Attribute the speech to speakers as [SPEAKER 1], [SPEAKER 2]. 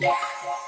[SPEAKER 1] Yeah.